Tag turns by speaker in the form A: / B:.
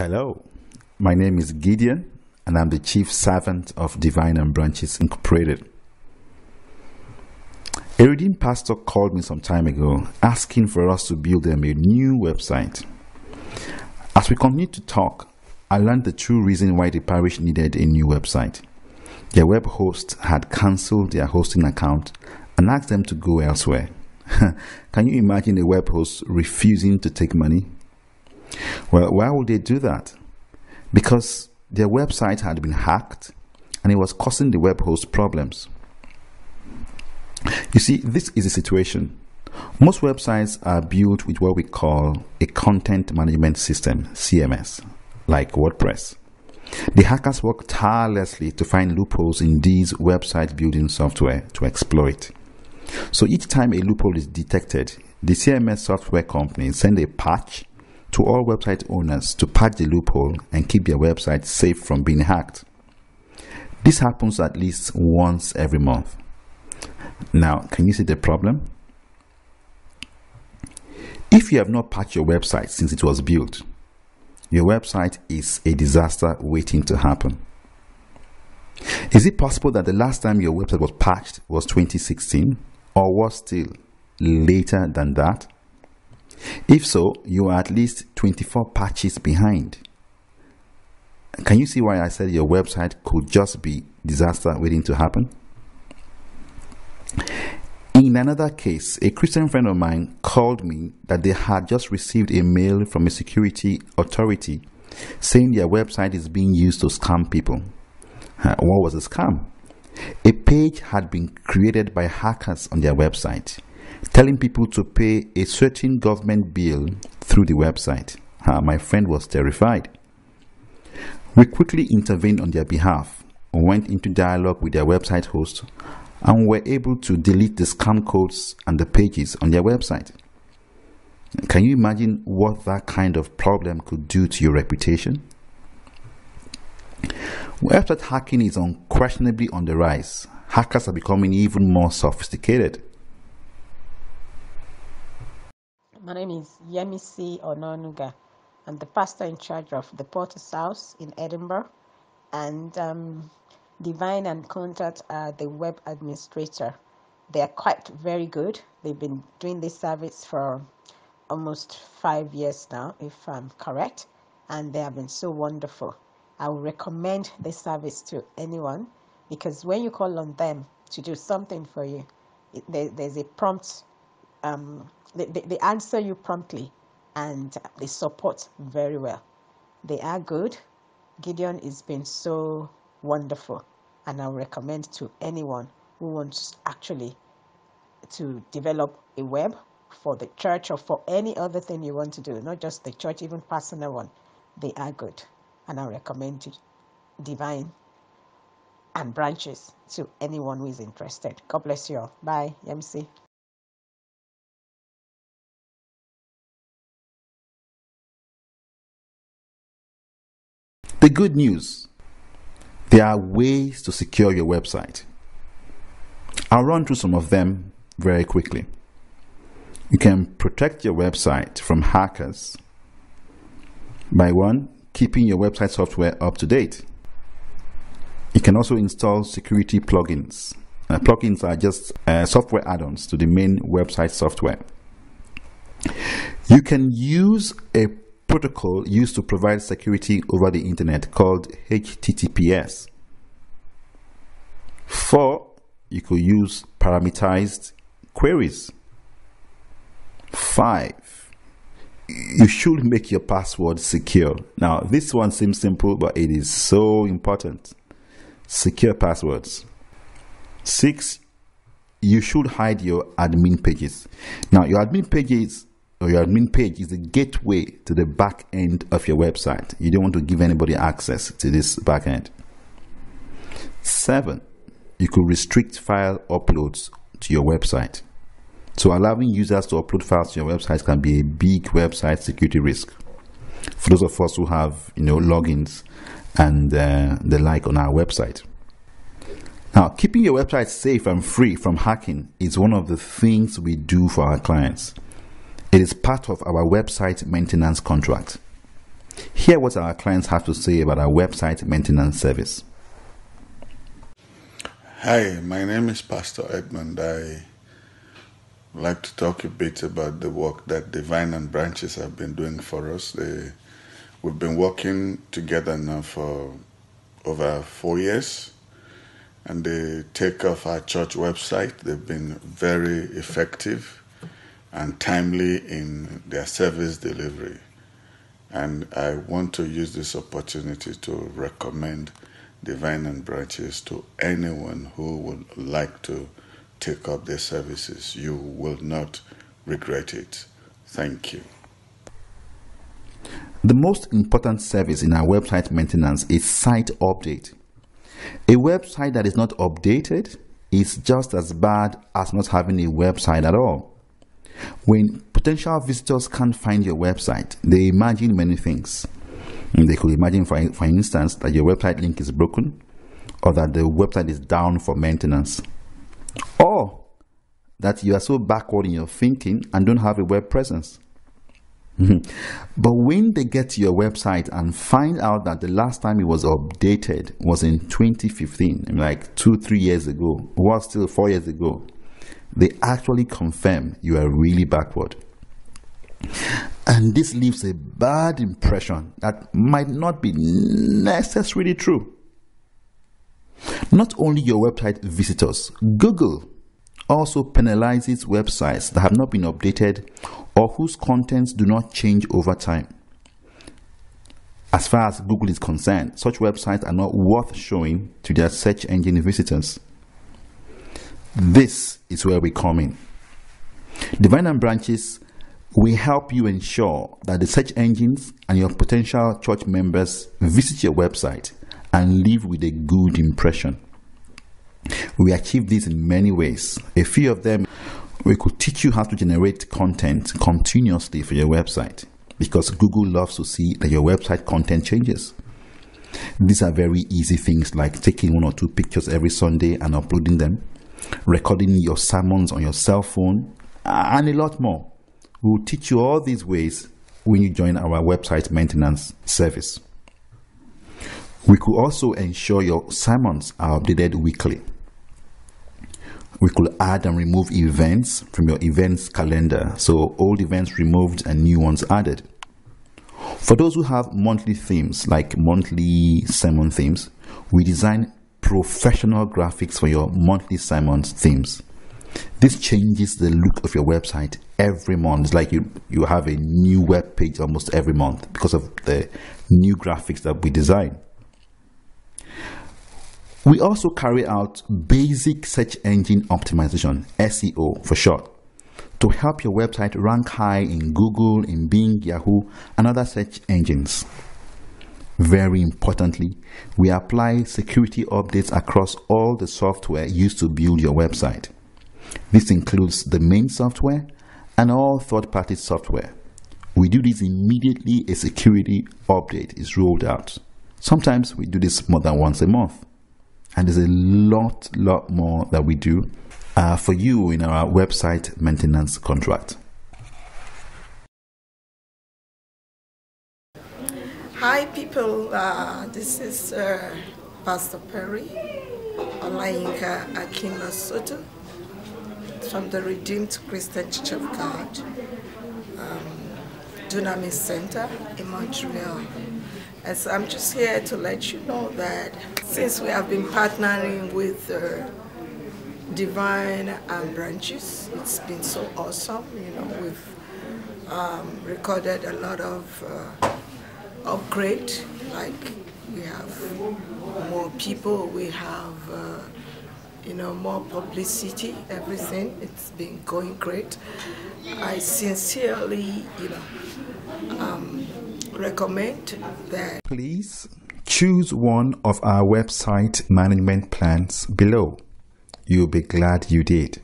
A: Hello, my name is Gideon, and I'm the chief servant of Divine and Branches Incorporated. A redeemed pastor called me some time ago asking for us to build them a new website. As we continued to talk, I learned the true reason why the parish needed a new website. Their web host had cancelled their hosting account and asked them to go elsewhere. Can you imagine a web host refusing to take money? Well, why would they do that? Because their website had been hacked and it was causing the web host problems. You see, this is a situation. Most websites are built with what we call a content management system, CMS, like WordPress. The hackers work tirelessly to find loopholes in these website building software to exploit. So each time a loophole is detected, the CMS software company send a patch to all website owners to patch the loophole and keep their website safe from being hacked. This happens at least once every month. Now, can you see the problem? If you have not patched your website since it was built, your website is a disaster waiting to happen. Is it possible that the last time your website was patched was 2016 or was still later than that? If so, you are at least 24 patches behind. Can you see why I said your website could just be disaster waiting to happen? In another case, a Christian friend of mine called me that they had just received a mail from a security authority saying their website is being used to scam people. What was a scam? A page had been created by hackers on their website telling people to pay a certain government bill through the website. Uh, my friend was terrified. We quickly intervened on their behalf, went into dialogue with their website host, and were able to delete the scam codes and the pages on their website. Can you imagine what that kind of problem could do to your reputation? Website hacking is unquestionably on the rise. Hackers are becoming even more sophisticated.
B: My name is Yemisi Ononuga. I'm the pastor in charge of the Porter's House in Edinburgh, and um, Divine and Contact are the web administrator. They are quite very good. They've been doing this service for almost five years now, if I'm correct, and they have been so wonderful. I would recommend this service to anyone because when you call on them to do something for you, there, there's a prompt um, they, they, they answer you promptly and they support very well. They are good. Gideon has been so wonderful, and I recommend to anyone who wants actually to develop a web for the church or for any other thing you want to do, not just the church, even personal one. They are good, and I recommend to Divine and branches to anyone who is interested. God bless you all. Bye, MC.
A: The good news there are ways to secure your website. I'll run through some of them very quickly. You can protect your website from hackers by one, keeping your website software up to date. You can also install security plugins. Uh, plugins are just uh, software add ons to the main website software. You can use a protocol used to provide security over the internet called HTTPS. Four, you could use parameterized queries. Five, you should make your password secure. Now, this one seems simple, but it is so important. Secure passwords. Six, you should hide your admin pages. Now, your admin pages or your admin page is the gateway to the back end of your website. You don't want to give anybody access to this back end. Seven, you could restrict file uploads to your website. So allowing users to upload files to your website can be a big website security risk. For those of us who have, you know, logins and uh, the like on our website. Now, keeping your website safe and free from hacking is one of the things we do for our clients. It is part of our website maintenance contract. Hear what our clients have to say about our website maintenance service.
C: Hi, my name is Pastor Edmund. I like to talk a bit about the work that Divine and Branches have been doing for us. They, we've been working together now for over four years, and they take off our church website. They've been very effective and timely in their service delivery. And I want to use this opportunity to recommend Divine and Branches to anyone who would like to take up their services. You will not regret it. Thank you.
A: The most important service in our website maintenance is site update. A website that is not updated is just as bad as not having a website at all. When potential visitors can't find your website, they imagine many things. They could imagine, for, for instance, that your website link is broken or that the website is down for maintenance or that you are so backward in your thinking and don't have a web presence. Mm-hmm. but when they get to your website and find out that the last time it was updated was in 2015, like two, three years ago, or still four years ago, they actually confirm you are really backward. And this leaves a bad impression that might not be necessarily true. Not only your website visitors, Google also penalizes websites that have not been updated or whose contents do not change over time. As far as Google is concerned, such websites are not worth showing to their search engine visitors. This is where we come in. Divine and Branches we help you ensure that the search engines and your potential church members visit your website and leave with a good impression. We achieve this in many ways. A few of them, we could teach you how to generate content continuously for your website because Google loves to see that your website content changes. These are very easy things like taking one or two pictures every Sunday and uploading them, recording your sermons on your cell phone, and a lot more. We will teach you all these ways when you join our website maintenance service. We could also ensure your sermons are updated weekly. We could add and remove events from your events calendar, so old events removed and new ones added. For those who have monthly themes, like monthly sermon themes, we design professional graphics for your monthly Simons themes. This changes the look of your website every month. It's like you, you have a new web page almost every month because of the new graphics that we design. We also carry out basic search engine optimization, SEO for short, to help your website rank high in Google, in Bing, Yahoo, and other search engines. Very importantly, we apply security updates across all the software used to build your website. This includes the main software and all third party software. We do this immediately a security update is rolled out. Sometimes we do this more than once a month. And there's a lot, lot more that we do uh, for you in our website maintenance contract.
D: People. Uh, this is uh, Pastor Perry Olayinka Akinla Soto from the Redeemed Christian Church of God, um, Dunamis Center in Montreal. And so I'm just here to let you know that since we have been partnering with uh, Divine and Branches, it's been so awesome. You know, we've um, recorded a lot of uh, upgrade, like we have more people, we have uh, you know, more publicity, everything. It's been going great. I sincerely, you know, um, recommend that.
A: Please choose one of our website management plans below. You'll be glad you did.